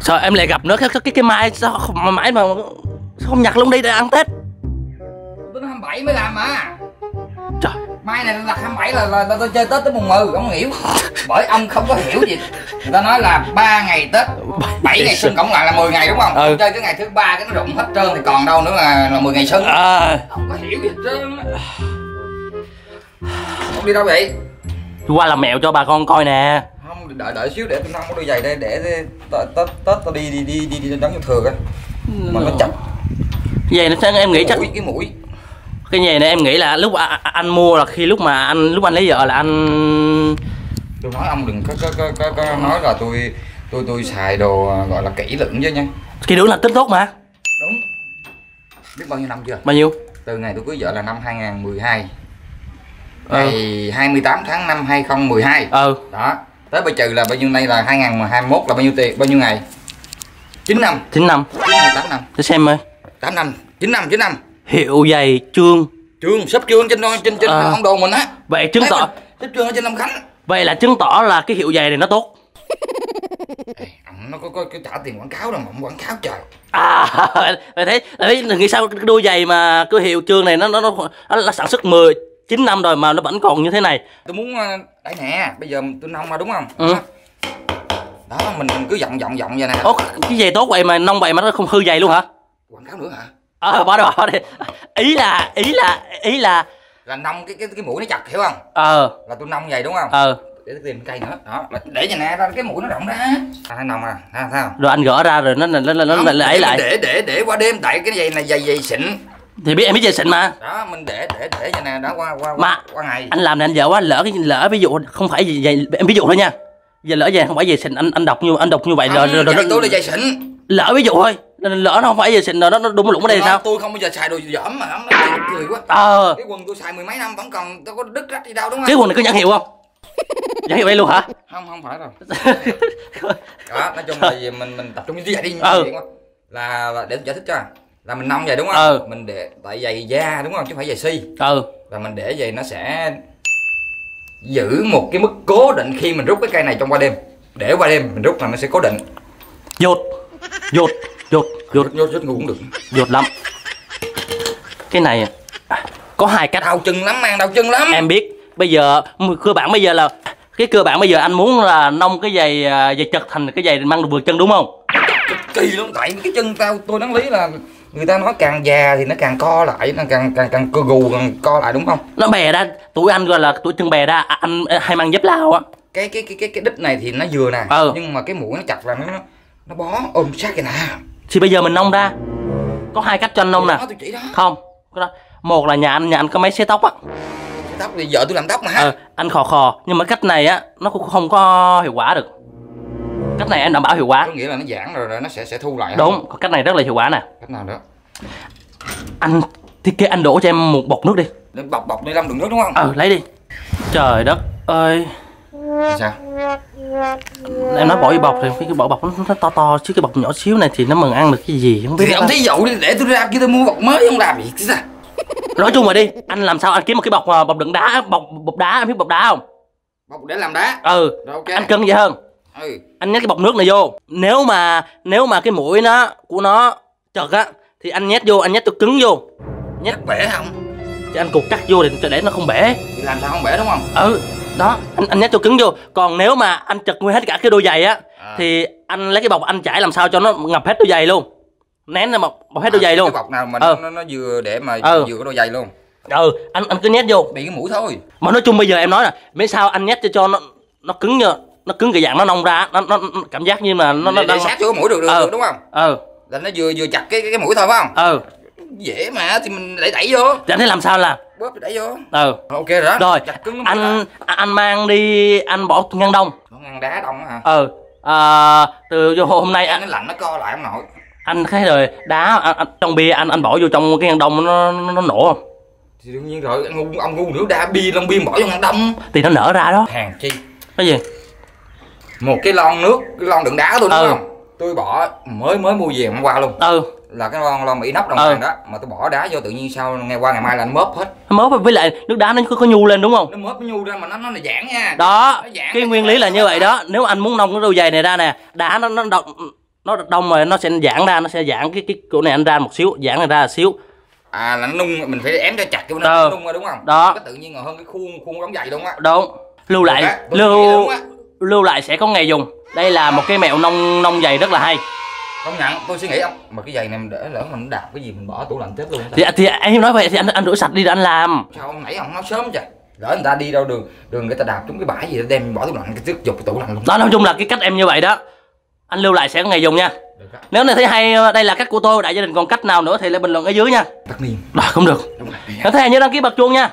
Sao em lại gặp nữa? Cái cái, cái mai sao không, mà mãi mà sao không nhặt luôn đi để ăn Tết? Nói 27 mới làm mà. Trời. Mai này là 27 là, là, là tôi chơi Tết tới mùng 10 Ông hiểu. Bởi ông không có hiểu gì. Người ta nói là 3 ngày Tết 7 ngày xuân cộng lại là 10 ngày đúng không? Ừ. Ông Chơi cái ngày thứ ba cái nó rụng hết trơn Thì còn đâu nữa là, là 10 ngày xuân. À, Không có hiểu gì hết trơn Ông đi đâu vậy? Qua làm mẹo cho bà con coi nè đợi đợi xíu để tôi nâng cái đôi giày đây Để Tết Tết tôi đi đi đi đi, đi đón giao thừa á. Mà nó chặt. Vậy nó chắc em nghĩ chắc cái mũi. cái nghề này em nghĩ là lúc anh mua là khi lúc mà anh lúc anh lấy vợ là anh tôi nói ông đừng có có có, có, có nói là tôi tôi tôi xài đồ à, gọi là kỹ lưỡng chứ nha. Kỳ đúng là tính tốt mà. Đúng. Biết bao nhiêu năm chưa? Bao nhiêu? Từ ngày tôi cưới vợ là năm 2012 Ừ. ngày 28 tháng năm 2012 ừ đó tới bây trừ là bao nhiêu nay là 2021 là bao nhiêu tiền bao nhiêu ngày? 9 năm. Chín năm. 9 năm. 8 năm để xem ơi. 8 năm. 9 năm 9 năm. Hiệu giày trương. Trường sắp trường trên trên trên Ờ. ông đồ mình á. Vậy chứng tỏ sắp trường ở trên Long Khánh. Vậy là chứng tỏ là cái hiệu giày này nó tốt. Ê, nó có, có, có trả tiền quảng cáo đâu mà quảng cáo trời. À mày thấy thấy nghĩ sao cái đôi giày mà cái hiệu trương này nó nó nó, nó, nó sản xuất 10 9 năm rồi mà nó vẫn còn như thế này. Tôi muốn đây nè bây giờ tôi nông mà đúng không? Ừ. đó mình, mình cứ vọng vọng vọng vậy nè. Ồ, cái giày tốt vậy mà nông vậy mà nó không hư giày luôn hả? Quảng cáo nữa hả? Ờ bỏ đi bỏ đi. Ý là ý là ý là là nông cái cái cái mũi nó chặt hiểu không? Ờ. Là tôi nông vậy đúng không? Ờ. Để tìm cây nữa. Đó để vậy nè ra cái mũi nó rộng ra. À nông à ha sao? Rồi anh gỡ ra rồi nó nó nó nó, nó lại lại. để để để qua đêm tại cái giày này giày giày xịn thì biết em biết giày xịn mà. Đó mình để để để vậy nè đó qua qua Mà- qua, qua ngày. anh làm này anh vợ quá lỡ cái lỡ ví dụ không phải gì vậy em ví dụ thôi nha. Giờ lỡ về không phải về xịn anh anh đọc như anh đọc như vậy rồi rồi, rồi tôi là giày xịn lỡ ví dụ thôi lỡ nó không phải về xịn rồi nó nó đúng lũng ở đây sao? tôi không bao giờ xài đồ dởm mà nó cười quá. Ờ. Cái quần tôi xài mười mấy năm vẫn còn tôi có đứt rách gì đâu đúng không? Cái quần này có nhãn hiệu không? Nhãn hiệu đây luôn hả? Không không phải đâu đó nói chung là gì mình mình tập trung như vậy đi Ừ. Quá. là, là để tôi giải thích cho là mình nông vậy đúng không? Ừ. mình để tại giày da đúng không? Chứ phải giày si. Ừ. Là mình để vậy nó sẽ giữ một cái mức cố định khi mình rút cái cây này trong qua đêm. Để qua đêm mình rút là nó sẽ cố định. Dột dột dột dột vô rất ngu cũng được. Dột lắm. Cái này à, có hai cách. Đau chân lắm mang đau chân lắm. Em biết. Bây giờ cơ bản bây giờ là cái cơ bản bây giờ anh muốn là nông cái giày à, giày chật thành cái giày mang được vượt chân đúng không? Cực kỳ luôn tại cái chân tao tôi đáng lý là người ta nói càng già thì nó càng co lại nó càng càng càng cơ gù càng co lại đúng không? Nó bè ra tuổi anh gọi là tuổi chân bè ra à, anh à, hay mang dép lao á. Cái cái cái cái cái đít này thì nó vừa nè Ừ. nhưng mà cái mũi nó chặt là nó nó bó ôm sát cái nè. Thì bây giờ mình nông ra. Có hai cách cho anh nông nè. Không một là nhà anh nhà anh có máy xế tóc á. Tóc thì vợ tôi làm tóc mà ờ, anh khò khò. Nhưng mà cách này á nó cũng không có hiệu quả được cách này anh đảm bảo hiệu quả. Có nghĩa là nó giãn rồi, rồi nó sẽ sẽ thu lại đúng còn cách này rất là hiệu quả nè. Cách nào nữa anh thiết kế anh đổ cho em một bọc nước đi. Để bọc bọc ni lông đựng nước đúng không? Ờ lấy đi. Trời đất ơi. Sao? Em nói bỏ vô bọc thì cái cái bỏ bọc nó, to to chứ cái bọc nhỏ xíu này thì nó mừng ăn được cái gì không biết thì ông thấy dậu đi để tôi ra kia tôi mua bọc mới ông làm gì chứ sao? Nói chung mà đi anh làm sao anh kiếm một cái bọc à, bọc đựng đá bọc bọc đá em biết bọc đá không? Bọc để làm đá? Ừ rồi ok. anh cân vậy hơn ừ. Anh nhét cái bọc nước này vô. Nếu mà nếu mà cái mũi nó của nó chật á thì anh nhét vô anh nhét cho cứng vô. Nhét. Chắc bể không? Thì anh cục cắt vô để để nó không bể. Thì làm sao không bể đúng không? Ừ đó. Anh anh nhét cho cứng vô. Còn nếu mà anh chật nguyên hết cả cái đôi giày á À. thì anh lấy cái bọc anh chải làm sao cho nó ngập hết đôi giày luôn. Nén ra bọc, bọc hết đôi giày luôn. cái bọc nào mà Ừ. nó, nó vừa để mà Ừ. vừa có đôi giày luôn. Ừ anh anh cứ nhét vô. Bị cái mũi thôi. Mà nói chung bây giờ em nói là mấy sao anh nhét cho cho nó nó cứng như nó cứng cái dạng nó nông ra nó nó, nó cảm giác như là nó nó để, đang sát vô cái mũi được, được, Ừ. được đúng không? Ừ là nó vừa vừa chặt cái cái, cái mũi thôi phải không? Ừ dễ mà thì mình đẩy đẩy vô. Thì anh thấy làm sao là? Bóp đẩy vô. Ừ ok rồi. Đó rồi chặt cứng anh anh mang đi anh bỏ ngăn đông. Ngăn đá đông hả? Ừ à, từ vô hôm nay nó anh, lạnh nó co lại không nổi. Anh thấy rồi đá anh, anh, trong bia anh anh bỏ vô trong cái ngăn đông nó nó, nó nổ không? Thì đương nhiên rồi ông ngu ông ngu nữa đa bi long biên bỏ vô ngăn đông. Thì nó nở ra đó. Hàng chi? Cái gì một cái lon nước cái lon đựng đá tôi đúng Ừ. không? Tôi bỏ mới mới mua về hôm qua luôn. Ừ. Là cái lon lon mỹ nóc đồng Ừ. đó mà tôi bỏ đá vô tự nhiên sau ngày qua ngày mai là nó móp hết. Mới với lại nước đá nó có, có nhu lên đúng không? Nó móp nó nhu ra mà nó nó là giãn nha. Đó. Nó giãn cái nguyên lý là như vậy đó. nếu anh muốn nông cái đôi giày này ra nè đá nó nó đọng nó đông rồi nó sẽ giãn ra nó sẽ giãn cái cái chỗ này anh ra một xíu giãn này ra một xíu. À là nó nung mình phải ém cho chặt cho Ờ. nó nung ra đúng không? Đó. cái tự nhiên còn hơn cái khuôn khuôn đóng dày luôn á. Đúng. Lưu lại lưu đúng. Lưu lại sẽ có ngày dùng. Đây là một cái mẹo nông nông dày rất là hay. Công nhận tôi suy nghĩ không mà cái giày này mình để lỡ mình đạp cái gì mình bỏ tủ lạnh chết luôn thì thì em nói vậy thì anh anh rửa sạch đi rồi anh làm. Sao ông nãy ông nói sớm trời lỡ người ta đi đâu đường đường người ta đạp trúng cái bãi gì đó đem bỏ tủ lạnh cái trước dục tủ lạnh luôn. Đó nói chung là cái cách em như vậy đó. Anh lưu lại sẽ có ngày dùng nha. Nếu này thấy hay đây là cách của tôi đại gia đình còn cách nào nữa thì lại bình luận ở dưới nha. Tất nhiên. Rồi không được. Nếu thấy hay nhớ đăng ký bật chuông nha